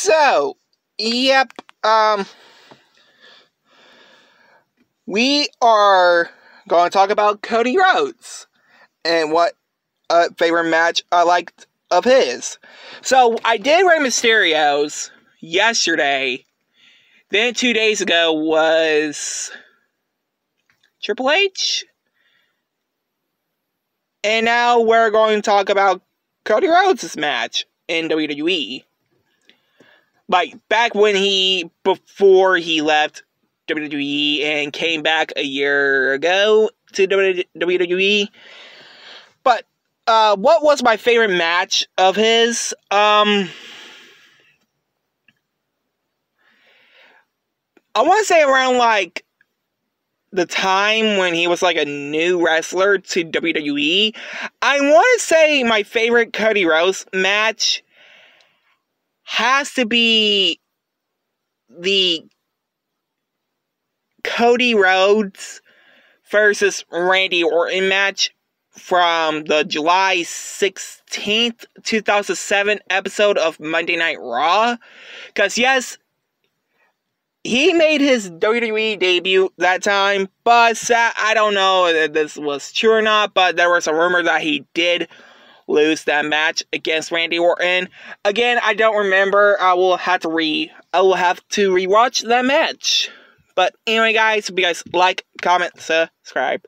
So, yep, um, we are going to talk about Cody Rhodes and what uh, favorite match I liked of his. So, I did Rey Mysterio's yesterday. Then two days ago was Triple H. And now we're going to talk about Cody Rhodes' match in WWE. Like back when he before he left WWE and came back a year ago to WWE. But uh, what was my favorite match of his? Um, I want to say around like the time when he was like a new wrestler to WWE. I want to say my favorite Cody Rhodes match has to be the Cody Rhodes versus Randy Orton match from the July 16th, 2007 episode of Monday Night Raw. Because, yes, he made his WWE debut that time, but I don't know if this was true or not, but there was a rumor that he did lose that match against Randy Orton. Again, I don't remember. I will have to re I will have to rewatch that match. But anyway, guys, if you guys like, comment, subscribe.